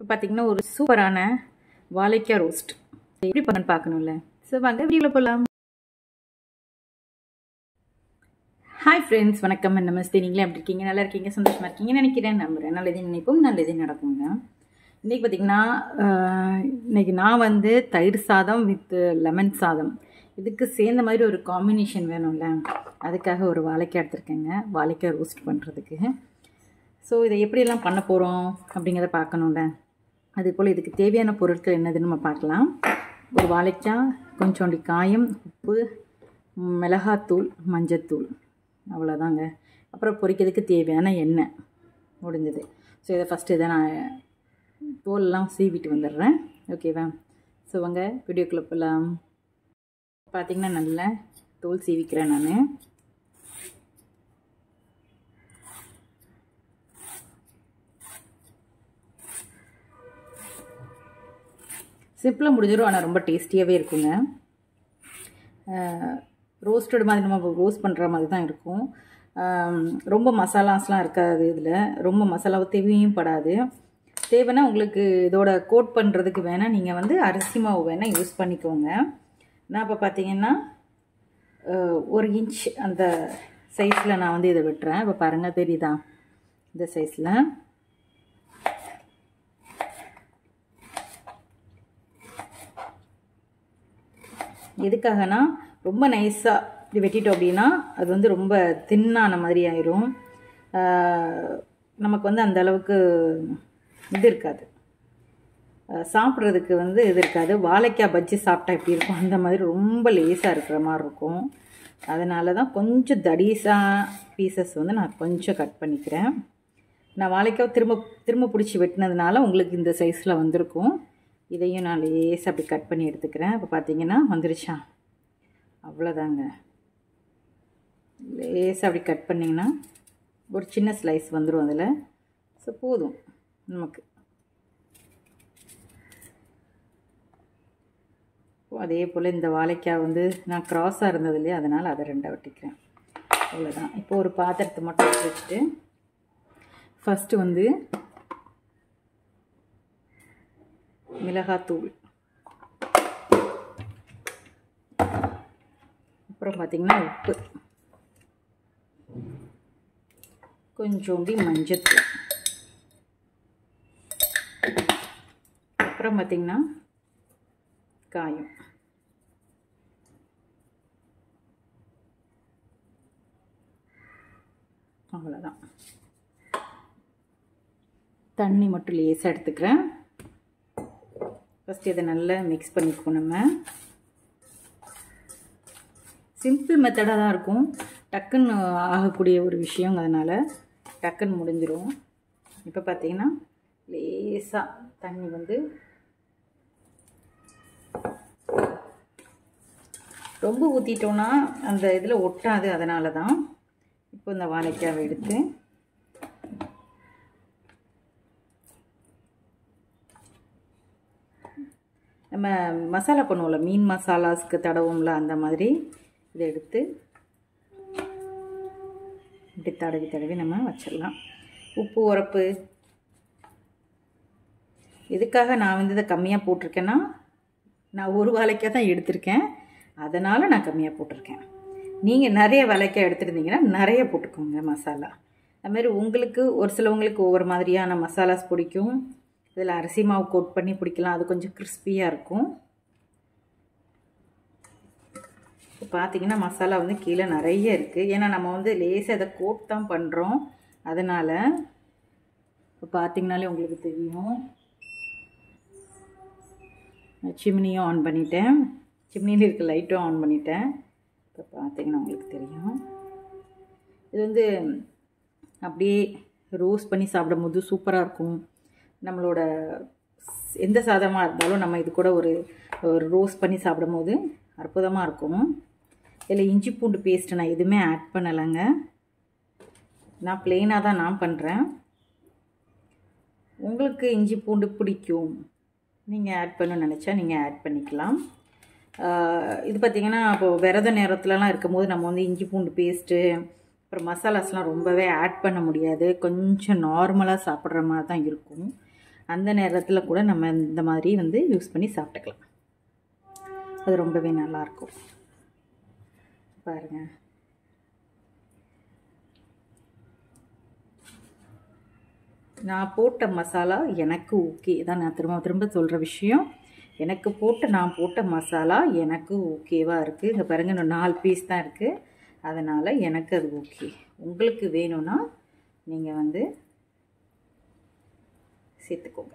இப்போ பார்த்தீங்கன்னா ஒரு சூப்பரான வாழைக்காய் ரோஸ்ட் எப்படி பண்ணு பார்க்கணும்ல? ஸோ வாங்க வீடியோவில் போகலாம் ஹாய் ஃப்ரெண்ட்ஸ் வணக்கம். நமஸ்தே. நீங்களே எப்படி இருக்கீங்க? நல்லா இருக்கீங்க? சந்தோஷமாக இருக்கீங்கன்னு நினைக்கிறேன். நம்புகிறேன் நல்லது நினைப்போம் நல்லது நடக்குங்க. இன்றைக்கி பார்த்திங்கன்னா இன்றைக்கி நான் வந்து தயிர் சாதம் வித் லெமன் சாதம். இதுக்கு சேர்ந்த மாதிரி ஒரு காம்பினேஷன் வேணும்ல. அதுக்காக ஒரு வாழைக்காய் எடுத்திருக்கேங்க. வாழைக்காய் ரோஸ்ட் பண்ணுறதுக்கு ஸோ இதை எப்படியெல்லாம் பண்ண போகிறோம் அப்படிங்கிறத பார்க்கணும்ல. அதே போல் இதுக்கு தேவையான பொருட்கள் என்னதுன்னு நம்ம பார்க்கலாம். ஒரு வாழைக்காய் கொஞ்சோண்டி காயம் உப்பு மிளகாத்தூள் மஞ்சத்தூள். அவ்வளோதாங்க அப்புறம் பொரிக்கிறதுக்கு தேவையான எண்ணெய். முடிஞ்சது. ஸோ இதை ஃபஸ்ட்டு இதை நான் தோலெல்லாம் சீவிட்டு வந்துடுறேன். ஓகேவா ஸோ வாங்க வீடியோக்குள்ளே போகலாம் பார்த்திங்கன்னா நல்லா தோல் சீவிக்கிறேன் நான். சிம்பிளாக முடிஞ்சிடும் ஆனால் ரொம்ப டேஸ்டியாகவே இருக்குங்க. ரோஸ்டட் மாதிரி நம்ம ரோஸ்ட் பண்ணுற மாதிரி தான் இருக்கும். ரொம்ப மசாலாஸ்லாம் இருக்காது இதில். ரொம்ப மசாலாவை தேவையும் படாது. தேவைன்னா உங்களுக்கு இதோட கோட் பண்ணுறதுக்கு வேணால் நீங்கள் வந்து அரிசி மாவு வேணால் யூஸ் பண்ணிக்கோங்க. நான் இப்போ பார்த்தீங்கன்னா ஒரு இன்ச் அந்த சைஸில் நான் வந்து இதை விட்டுறேன். இப்போ பாருங்கள் தெரியுதா? இந்த சைஸில் எதுக்காகனா ரொம்ப நைஸாக இப்படி வெட்டிட்டோம் அப்படின்னா அது வந்து ரொம்ப தின்னான மாதிரி ஆயிரும். நமக்கு வந்து அந்த அளவுக்கு இது இருக்காது. சாப்பிட்றதுக்கு வந்து இது இருக்காது. வாழைக்காய் பஜ்ஜி சாப்பிட்டா எப்படி இருக்கும்? அந்த மாதிரி ரொம்ப லேஸாக இருக்கிற மாதிரி இருக்கும். அதனால தான் கொஞ்சம் தடீஸாக பீசஸ் வந்து நான் கொஞ்சம் கட் பண்ணிக்கிறேன். நான் வாழைக்காய் திரும்ப திரும்ப பிடிச்சி வெட்டினதுனால உங்களுக்கு இந்த சைஸில் வந்திருக்கும். இதையும் நான் லேசாக அப்படி கட் பண்ணி எடுத்துக்கிறேன். இப்போ பார்த்தீங்கன்னா வந்துருச்சா? அவ்வளோதாங்க லேசாக அப்படி கட் பண்ணிங்கன்னா ஒரு சின்ன ஸ்லைஸ் வந்துடும் அதில். ஸோ போதும் நமக்கு. அதே போல் இந்த வாழைக்காய் வந்து நான் க்ராஸாக இருந்தது இல்லையா? அதனால் அதை ரெண்டாக வெட்டிக்கிறேன். அவ்வளோதான் இப்போ ஒரு பாத்திரத்தை மட்டும் வச்சுட்டு ஃபஸ்ட்டு வந்து மிளகாத்தூள் அப்புறம் பார்த்திங்கன்னா உப்பு கொஞ்சோண்டி மஞ்சத்தூள் அப்புறம் பார்த்திங்கன்னா காயம் அவ்வளோதான் தண்ணி மட்டும் லேசாக எடுத்துக்கிறேன். ஃபஸ்ட்டு இதை நல்லா மிக்ஸ் பண்ணிக்குவோம் நம்ம. சிம்பிள் மெத்தடாக தான் இருக்கும். டக்குன்னு ஆகக்கூடிய ஒரு விஷயம் அதனால் டக்குன்னு முடிஞ்சிடும் இப்போ பார்த்தீங்கன்னா லேசாக தண்ணி வந்து ரொம்ப ஊற்றிட்டோன்னா அந்த இதில் ஒட்டாது அதனால தான் இப்போ இந்த வாழைக்காவை எடுத்து நம்ம மசாலா பண்ணுவோம்ல மீன் மசாலாஸ்க்கு தடவும்ல அந்த மாதிரி இதை எடுத்து இப்படி தடவி தடவி நம்ம வச்சிடலாம். உப்பு உரப்பு. எதுக்காக நான் வந்து இதை கம்மியாக போட்டிருக்கேன்னா நான் ஒரு வாழைக்காய் தான் எடுத்திருக்கேன். அதனால் நான் கம்மியாக போட்டிருக்கேன். நீங்கள் நிறைய வாழைக்காய் எடுத்துருந்தீங்கன்னா நிறைய போட்டுக்கோங்க மசாலா. அதுமாதிரி உங்களுக்கு ஒரு சிலவங்களுக்கு ஒவ்வொரு மாதிரியான மசாலாஸ் பிடிக்கும். இதில் அரிசி மாவு கோட் பண்ணி பிடிக்கலாம். அது கொஞ்சம் கிறிஸ்பியாக இருக்கும். இப்போ பார்த்தீங்கன்னா மசாலா வந்து கீழே நிறைய இருக்குது ஏன்னா நம்ம வந்து லேசாக இதை கோட் தான் பண்ணுறோம் அதனால் இப்போ பார்த்திங்கனாலே உங்களுக்கு தெரியும். சிம்னியும் ஆன் பண்ணிட்டேன். சிம்னியில் இருக்க லைட்டும் ஆன் பண்ணிட்டேன். இப்போ பார்த்திங்கன்னா உங்களுக்கு தெரியும். இது வந்து அப்படியே ரோஸ்ட் பண்ணி சாப்பிடும் போது சூப்பராக இருக்கும். நம்மளோட எந்த சாதமாக இருந்தாலும் நம்ம இது கூட ஒரு ஒரு ரோஸ்ட் பண்ணி சாப்பிடும் போது அற்புதமாக இருக்கும். இதில் இஞ்சி பூண்டு பேஸ்ட்டு நான் எதுவுமே ஆட் பண்ணலைங்க. நான் பிளெயினாக தான் நான் பண்ணுறேன் உங்களுக்கு இஞ்சி பூண்டு பிடிக்கும். நீங்கள் ஆட் பண்ண நினச்சா நீங்கள் ஆட் பண்ணிக்கலாம். இது பார்த்திங்கன்னா இப்போது விரத நேரத்துலலாம் இருக்கும்போது நம்ம வந்து இஞ்சி பூண்டு பேஸ்ட்டு அப்புறம் மசாலாஸ்லாம் ரொம்பவே ஆட் பண்ண முடியாது. கொஞ்சம் நார்மலாக சாப்பிட்ற மாதிரி தான் இருக்கும். அந்த நேரத்தில் கூட நம்ம இந்த மாதிரி வந்து யூஸ் பண்ணி சாப்பிட்டுக்கலாம். அது ரொம்பவே நல்லாயிருக்கும் பாருங்கள் நான் போட்ட மசாலா எனக்கு ஓகே. தான் நான் திரும்ப திரும்ப சொல்கிற விஷயம். எனக்கு போட்ட நான் போட்ட மசாலா எனக்கு ஓகேவாக இருக்குது இங்கே பாருங்க இன்னும் நாலு பீஸ் தான் இருக்குது அதனால் எனக்கு அது ஓகே. உங்களுக்கு வேணும்னா நீங்கள் வந்து சேர்த்துக்கோங்க.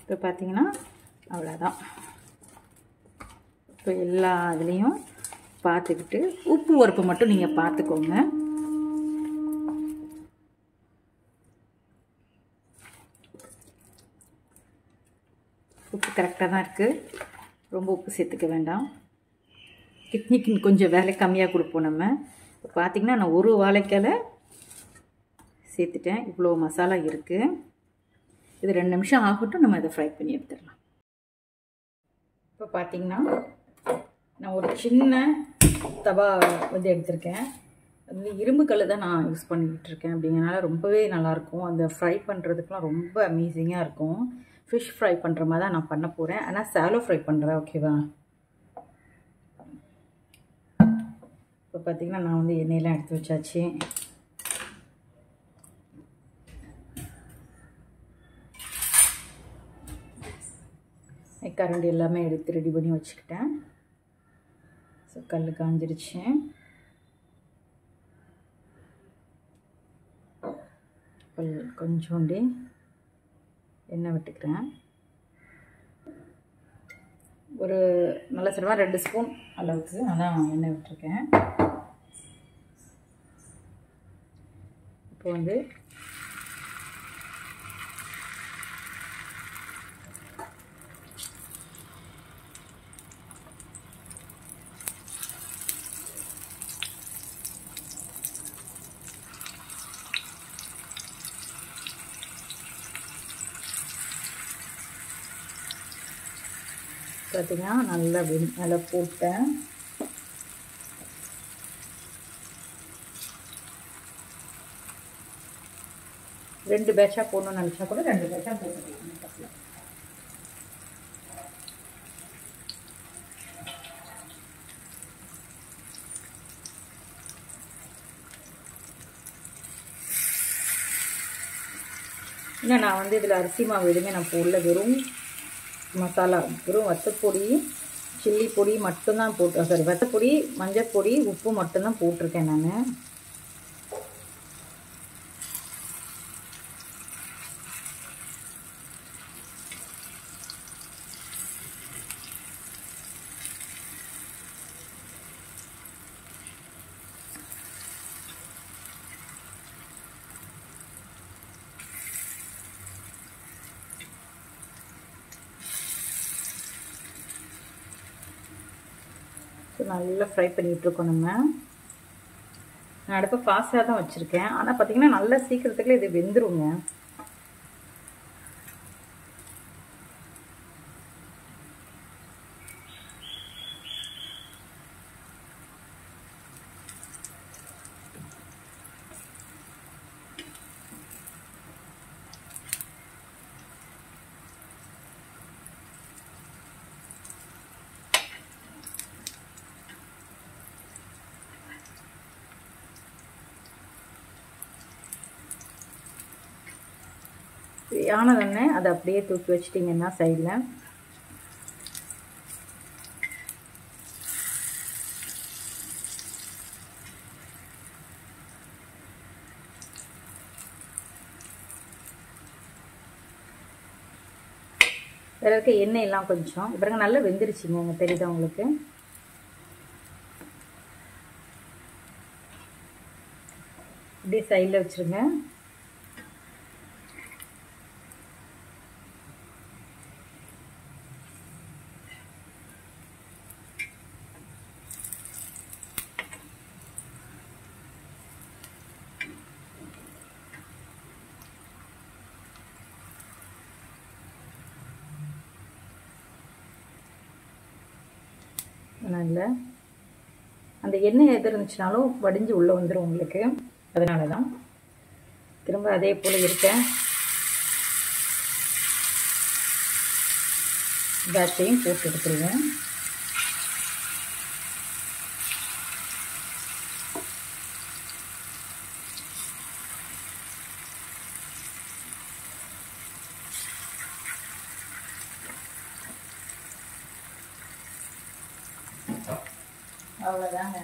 இப்போ பார்த்தீங்கன்னா அவ்வளோதான் இப்போ எல்லா இதுலேயும் பார்த்துக்கிட்டு உப்பு உரப்பு மட்டும் நீங்கள் பார்த்துக்கோங்க உப்பு கரெக்டாக தான் இருக்குது ரொம்ப உப்பு சேர்த்துக்க வேண்டாம். கிட்னிக்கு கொஞ்சம் வேலை கம்மியாக கொடுப்போம் நம்ம. இப்போ பார்த்திங்கன்னா நான் ஒரு வாழைக்கால சேர்த்துட்டேன். இவ்வளோ மசாலா இருக்குது இது ரெண்டு நிமிஷம் ஆகட்டும் நம்ம இதை ஃப்ரை பண்ணி எடுத்துடலாம். இப்போ பார்த்திங்கன்னா நான் ஒரு சின்ன தவா வந்து எடுத்திருக்கேன். அது வந்து இரும்பு கல் தான் நான் யூஸ் பண்ணிக்கிட்டு இருக்கேன். அப்படிங்கிறனால ரொம்பவே நல்லாயிருக்கும் அந்த ஃப்ரை பண்ணுறதுக்குலாம் ரொம்ப அமேசிங்காக இருக்கும். ஃபிஷ் ஃப்ரை பண்ணுற மாதிரி தான் நான் பண்ண போகிறேன் ஆனால் சாலோ ஃப்ரை பண்ணுறேன் ஓகேவா இப்போ பார்த்திங்கன்னா நான் வந்து எண்ணெயெலாம் எடுத்து வச்சாச்சு. கரண்டி எல்லாமே எடுத்து ரெடி பண்ணி வச்சுக்கிட்டேன். ஸோ கல் காஞ்சிருச்சு. கொஞ்சோண்டி எண்ணெய் விட்டுக்கிறேன். ஒரு நல்ல சிறுவா ரெண்டு ஸ்பூன் அளவுக்கு அதான் எண்ணெய் விட்டுருக்கேன். இப்போ வந்து பார்த்தீங்கன்னா நல்லா வெ நல்லா போட்டேன். ரெண்டு பேட்சாக போடணும்னு நினச்சா கூட ரெண்டு பேட்சாக போட்டுக்கலாம். இன்னும் நான் வந்து இதில் அரிசி மாவு எதுவுமே நான் போடல. வெறும் மசாலா வெறும் வத்தப்பொடி சில்லி பொடி மட்டும்தான் போட்டு சாரி வத்தப்பொடி மஞ்சள் பொடி உப்பு மட்டும்தான் போட்டிருக்கேன் நான். நல்லா ஃப்ரை பண்ணிகிட்ருக்கோம் நம்ம. நான் அடுப்பை ஃபாஸ்ட்டாக தான் வச்சுருக்கேன். ஆனால் பார்த்தீங்கன்னா நல்லா சீக்கிரத்துக்குள்ளே இது வெந்துருங்க. ஆனதுன்னே அதை அப்படியே தூக்கி வச்சிட்டிங்கன்னா சைடில். இதில் இருக்க எண்ணெய் எல்லாம் கொஞ்சம். பிறகு நல்லா வெந்துருச்சுங்க உங்கள் தெரியுதா உங்களுக்கு? அப்படியே சைடில் வச்சுருங்க. இல்லை. அந்த எண்ணெய் எது இருந்துச்சுனாலும் வடிஞ்சு உள்ளே வந்துடும் உங்களுக்கு. அதனால தான் திரும்ப அதே போல் இருக்கேன். பேட்டையும் போட்டு எடுத்துருவேன் அவ்வளோதாங்க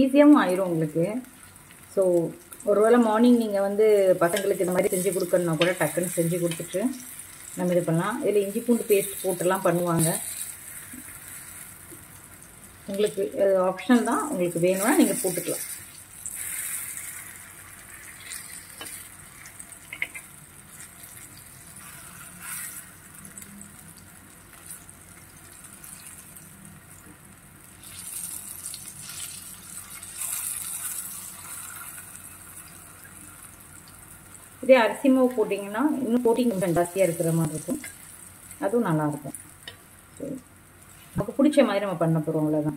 ஈஸியாகவும் ஆயிரும் உங்களுக்கு. ஸோ ஒருவேளை மார்னிங் நீங்கள் வந்து பசங்களுக்கு இந்த மாதிரி செஞ்சு கொடுக்கணுன்னா கூட டக்குன்னு செஞ்சு கொடுத்துட்டு நம்ம இது பண்ணலாம். இதில் இஞ்சி பூண்டு பேஸ்ட் போட்டுலாம் பண்ணுவாங்க. உங்களுக்கு ஆப்ஷனல் தான். உங்களுக்கு வேணும்னா நீங்கள் போட்டுக்கலாம். இதே அரிசி மாவு போட்டிங்கன்னா இன்னும் போட்டிங் ஜாஸ்தியாக இருக்கிற மாதிரி இருக்கும். அதுவும் நல்லாயிருக்கும் சரி. நமக்கு பிடிச்ச மாதிரி நம்ம பண்ண போகிறோம் அவ்வளோதான்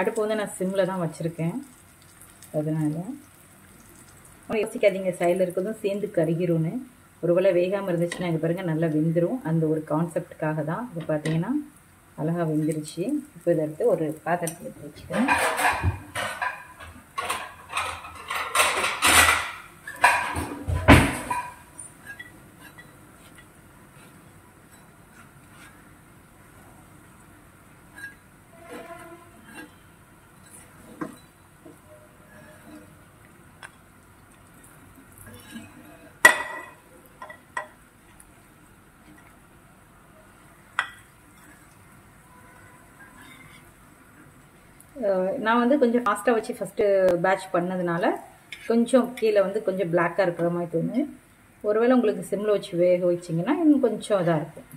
அடுப்பு வந்து நான் சிம்மில் தான் வச்சுருக்கேன். அதனால் யோசிக்காதீங்க சைடில் இருக்கிறதும் சேர்ந்து கருகிரும்னு. ஒருவேளை வேகாமல் இருந்துச்சுன்னா இது பாருங்கள் நல்லா வெந்துடும் அந்த ஒரு கான்செப்டுக்காக தான். இது பார்த்தீங்கன்னா அழகாக வெந்துருச்சு. இப்போ இதை எடுத்து ஒரு பாத்திரத்தில் எடுத்து வச்சுக்கிறேன். நான் வந்து கொஞ்சம் ஃபாஸ்ட்டாக வச்சு ஃபஸ்ட்டு பேட்ச் பண்ணதுனால கொஞ்சம் கீழே வந்து கொஞ்சம் பிளாக்காக இருக்கிற மாதிரி தோணுது. ஒருவேளை உங்களுக்கு சிம்மில் வச்சு வேக வச்சிங்கன்னா இன்னும் கொஞ்சம் இதாக இருக்கும்.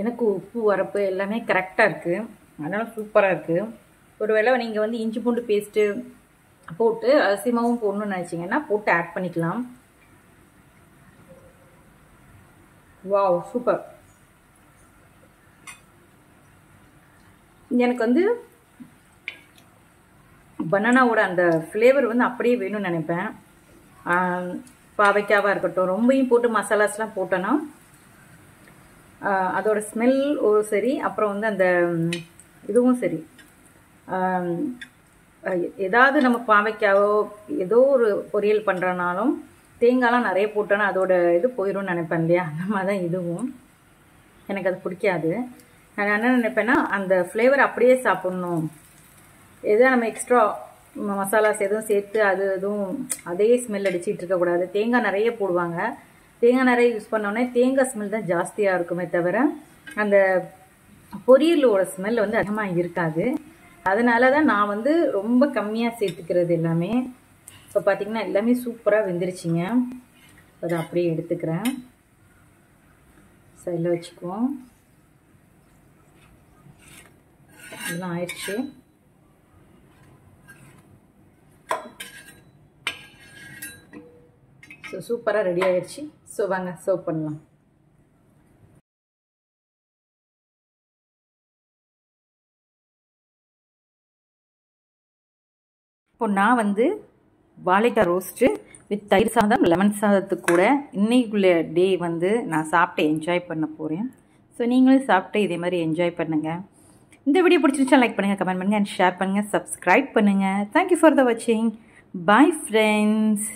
எனக்கு உப்பு வரப்பு எல்லாமே கரெக்டாக இருக்குது அதனால் சூப்பராக இருக்குது ஒருவேளை நீங்கள் வந்து இஞ்சி பூண்டு பேஸ்ட்டு போட்டு அரிசிமாவும் போடணும்னு நினச்சிங்கன்னா போட்டு ஆட் பண்ணிக்கலாம். வாவ் சூப்பர் எனக்கு வந்து பனானாவோட அந்த ஃப்ளேவர் வந்து அப்படியே வேணும்னு நினைப்பேன். பாவைக்காவாக இருக்கட்டும் ரொம்பையும் போட்டு மசாலாஸ்லாம் போட்டோன்னா அதோட ஸ்மெல் ஒரு சரி அப்புறம் வந்து அந்த இதுவும் சரி. ஏதாவது நம்ம பாவைக்காவோ ஏதோ ஒரு பொரியல் பண்ணுறனாலும் தேங்காய்லாம் நிறைய போட்டோன்னா அதோட இது போயிடும்னு நினைப்பேன் இல்லையா? அந்த மாதிரி தான் இதுவும். எனக்கு அது பிடிக்காது. நான் என்ன நினைப்பேன்னா அந்த ஃப்ளேவர் அப்படியே சாப்பிட்ணும். எதோ நம்ம எக்ஸ்ட்ரா மசாலாஸ் எதுவும் சேர்த்து அது எதுவும் அதே ஸ்மெல் அடிச்சிட்டு இருக்கக்கூடாது. தேங்காய் நிறைய போடுவாங்க. தேங்காய் நிறைய யூஸ் பண்ணோன்னே தேங்காய் ஸ்மெல் தான் ஜாஸ்தியாக இருக்குமே தவிர அந்த பொரியலோட ஸ்மெல் வந்து அதிகமாக இருக்காது. அதனால தான் நான் வந்து ரொம்ப கம்மியாக சேர்த்துக்கிறது எல்லாமே. இப்போ பார்த்தீங்கன்னா எல்லாமே சூப்பராக வெந்துருச்சிங்க. அதை அப்படியே எடுத்துக்கிறேன். சைடில் வச்சுக்குவோம். எல்லாம் ஆயிடுச்சு. ஸோ சூப்பராக ரெடி ஆயிடுச்சு. ஸோ வாங்க சர்வ் பண்ணலாம் இப்போ நான் வந்து வாழைக்காய் ரோஸ்ட்டு வித் தயிர் சாதம் லெமன் சாதத்துக்கு கூட இன்னைக்குள்ள டே வந்து நான் சாப்பிட்டு என்ஜாய் பண்ண போகிறேன் ஸோ நீங்களும் சாப்பிட்டு இதே மாதிரி என்ஜாய் பண்ணுங்கள் இந்த வீடியோ பிடிச்சிருச்சா லைக் பண்ணுங்கள் கமெண்ட் பண்ணுங்கள் அண்ட் ஷேர் பண்ணுங்கள் சப்ஸ்கிரைப் பண்ணுங்கள் தேங்க்யூ ஃபார் த வாட்சிங் பாய் ஃப்ரெண்ட்ஸ்